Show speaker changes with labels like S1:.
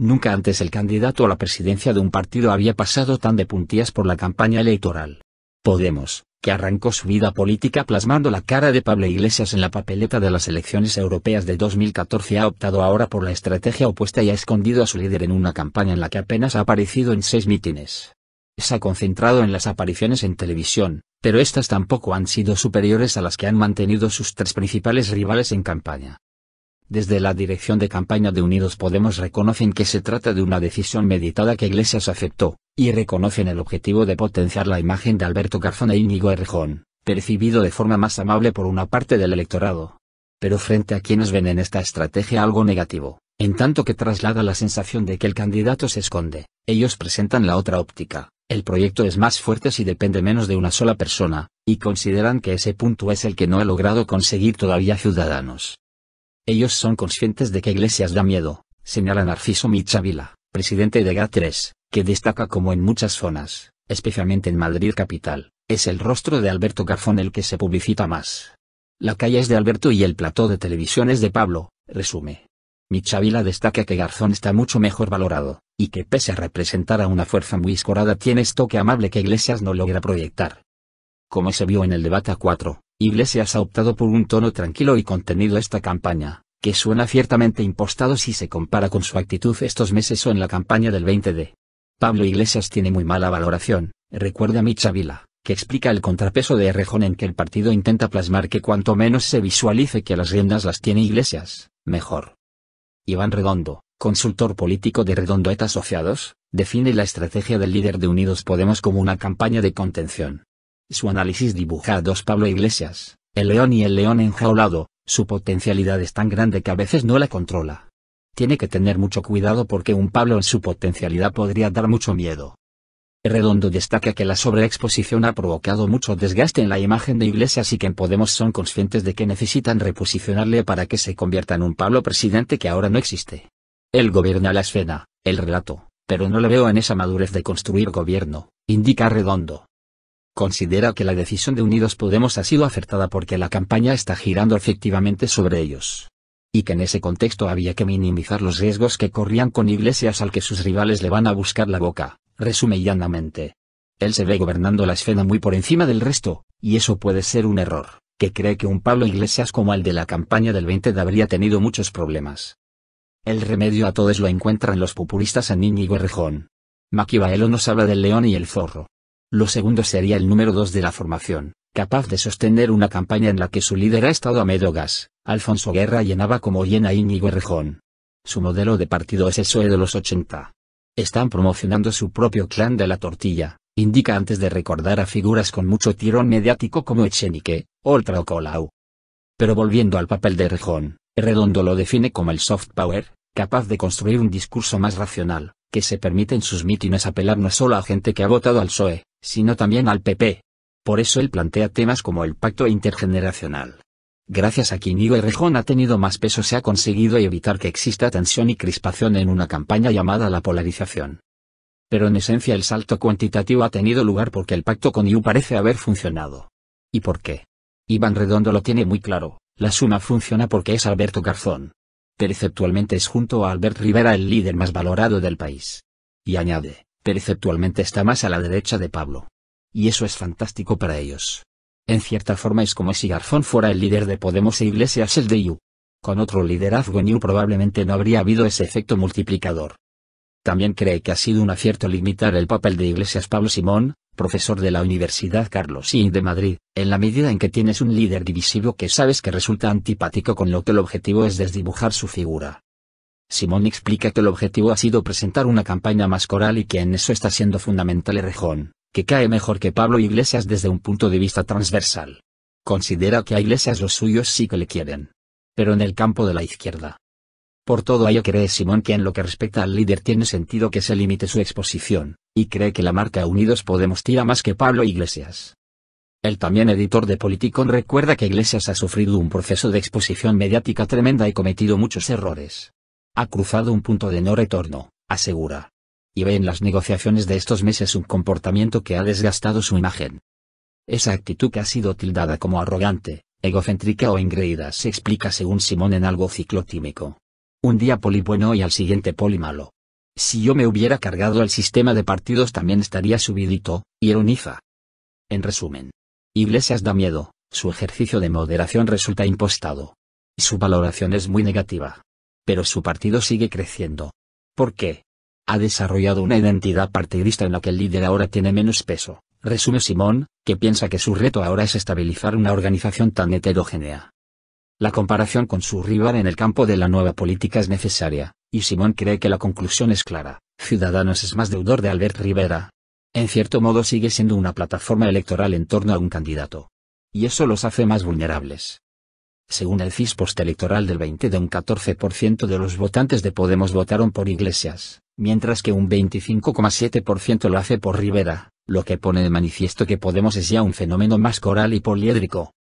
S1: Nunca antes el candidato a la presidencia de un partido había pasado tan de puntillas por la campaña electoral. Podemos, que arrancó su vida política plasmando la cara de Pablo Iglesias en la papeleta de las elecciones europeas de 2014 ha optado ahora por la estrategia opuesta y ha escondido a su líder en una campaña en la que apenas ha aparecido en seis mítines. Se ha concentrado en las apariciones en televisión, pero estas tampoco han sido superiores a las que han mantenido sus tres principales rivales en campaña. Desde la dirección de campaña de Unidos Podemos reconocen que se trata de una decisión meditada que Iglesias aceptó, y reconocen el objetivo de potenciar la imagen de Alberto Garzón e Íñigo Errejón, percibido de forma más amable por una parte del electorado. Pero frente a quienes ven en esta estrategia algo negativo, en tanto que traslada la sensación de que el candidato se esconde, ellos presentan la otra óptica, el proyecto es más fuerte si depende menos de una sola persona, y consideran que ese punto es el que no ha logrado conseguir todavía Ciudadanos. Ellos son conscientes de que Iglesias da miedo, señala Narciso Michavila, presidente de GAT3, que destaca como en muchas zonas, especialmente en Madrid capital, es el rostro de Alberto Garzón el que se publicita más. La calle es de Alberto y el plató de televisión es de Pablo, resume. Michavila destaca que Garzón está mucho mejor valorado, y que pese a representar a una fuerza muy escorada tiene estoque amable que Iglesias no logra proyectar. Como se vio en el debate a 4, Iglesias ha optado por un tono tranquilo y contenido esta campaña, que suena ciertamente impostado si se compara con su actitud estos meses o en la campaña del 20D. Pablo Iglesias tiene muy mala valoración, recuerda Micha Vila, que explica el contrapeso de Errejón en que el partido intenta plasmar que cuanto menos se visualice que las riendas las tiene Iglesias, mejor. Iván Redondo, consultor político de Redondoet Asociados, define la estrategia del líder de Unidos Podemos como una campaña de contención. Su análisis dibuja a dos Pablo Iglesias, el león y el león enjaulado, su potencialidad es tan grande que a veces no la controla. Tiene que tener mucho cuidado porque un Pablo en su potencialidad podría dar mucho miedo. Redondo destaca que la sobreexposición ha provocado mucho desgaste en la imagen de Iglesias y que en Podemos son conscientes de que necesitan reposicionarle para que se convierta en un Pablo presidente que ahora no existe. Él gobierna la escena, el relato, pero no le veo en esa madurez de construir gobierno, indica Redondo considera que la decisión de Unidos Podemos ha sido acertada porque la campaña está girando efectivamente sobre ellos. Y que en ese contexto había que minimizar los riesgos que corrían con Iglesias al que sus rivales le van a buscar la boca, resume llanamente. Él se ve gobernando la escena muy por encima del resto, y eso puede ser un error, que cree que un Pablo Iglesias como el de la campaña del 20 de habría tenido muchos problemas. El remedio a todos lo encuentran los populistas en Íñigo Errejón. Maquiavelo nos habla del león y el zorro, lo segundo sería el número 2 de la formación, capaz de sostener una campaña en la que su líder ha estado a medio gas, Alfonso Guerra llenaba como llena Íñigo Errejón. Su modelo de partido es el PSOE de los 80. Están promocionando su propio clan de la tortilla, indica antes de recordar a figuras con mucho tirón mediático como Echenique, Oltra o Colau. Pero volviendo al papel de Errejón, Redondo lo define como el soft power, capaz de construir un discurso más racional, que se permite en sus mítines apelar no solo a gente que ha votado al PSOE, sino también al PP. Por eso él plantea temas como el pacto intergeneracional. Gracias a que Íñigo Errejón ha tenido más peso se ha conseguido evitar que exista tensión y crispación en una campaña llamada la polarización. Pero en esencia el salto cuantitativo ha tenido lugar porque el pacto con IU parece haber funcionado. ¿Y por qué? Iván Redondo lo tiene muy claro, la suma funciona porque es Alberto Garzón. Perceptualmente es junto a Albert Rivera el líder más valorado del país. Y añade, perceptualmente está más a la derecha de Pablo. Y eso es fantástico para ellos. En cierta forma es como si Garzón fuera el líder de Podemos e Iglesias el de IU. Con otro liderazgo IU probablemente no habría habido ese efecto multiplicador. También cree que ha sido un acierto limitar el papel de Iglesias Pablo Simón, profesor de la Universidad Carlos I de Madrid, en la medida en que tienes un líder divisivo que sabes que resulta antipático con lo que el objetivo es desdibujar su figura. Simón explica que el objetivo ha sido presentar una campaña más coral y que en eso está siendo fundamental Errejón, que cae mejor que Pablo Iglesias desde un punto de vista transversal. Considera que a Iglesias los suyos sí que le quieren. Pero en el campo de la izquierda. Por todo ello cree Simón que en lo que respecta al líder tiene sentido que se limite su exposición, y cree que la marca Unidos Podemos tira más que Pablo Iglesias. El también editor de Politicon recuerda que Iglesias ha sufrido un proceso de exposición mediática tremenda y cometido muchos errores. Ha cruzado un punto de no retorno, asegura. Y ve en las negociaciones de estos meses un comportamiento que ha desgastado su imagen. Esa actitud que ha sido tildada como arrogante, egocéntrica o engreída se explica según Simón en algo ciclotímico. Un día poli bueno y al siguiente poli malo. Si yo me hubiera cargado el sistema de partidos también estaría subidito, ironiza. En resumen. Iglesias da miedo, su ejercicio de moderación resulta impostado. Su valoración es muy negativa. Pero su partido sigue creciendo. ¿Por qué? Ha desarrollado una identidad partidista en la que el líder ahora tiene menos peso, resume Simón, que piensa que su reto ahora es estabilizar una organización tan heterogénea. La comparación con su rival en el campo de la nueva política es necesaria, y Simón cree que la conclusión es clara, Ciudadanos es más deudor de Albert Rivera. En cierto modo sigue siendo una plataforma electoral en torno a un candidato. Y eso los hace más vulnerables. Según el CIS postelectoral del 20 de un 14% de los votantes de Podemos votaron por Iglesias, mientras que un 25,7% lo hace por Rivera, lo que pone de manifiesto que Podemos es ya un fenómeno más coral y poliédrico,